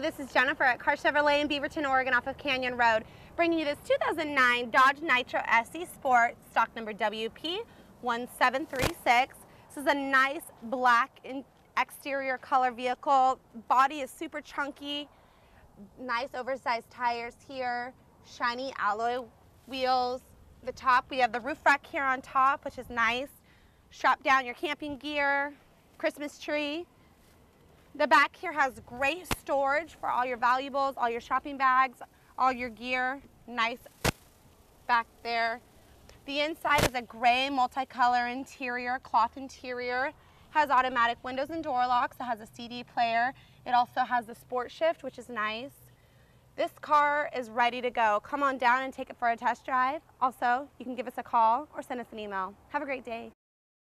This is Jennifer at Carr Chevrolet in Beaverton, Oregon off of Canyon Road, bringing you this 2009 Dodge Nitro SE Sport, stock number WP1736. This is a nice black exterior color vehicle. Body is super chunky, nice oversized tires here, shiny alloy wheels. The top, we have the roof rack here on top, which is nice. Strap down your camping gear, Christmas tree. The back here has great storage for all your valuables, all your shopping bags, all your gear. Nice back there. The inside is a gray multicolor interior, cloth interior. Has automatic windows and door locks. It has a CD player. It also has the sport shift, which is nice. This car is ready to go. Come on down and take it for a test drive. Also, you can give us a call or send us an email. Have a great day.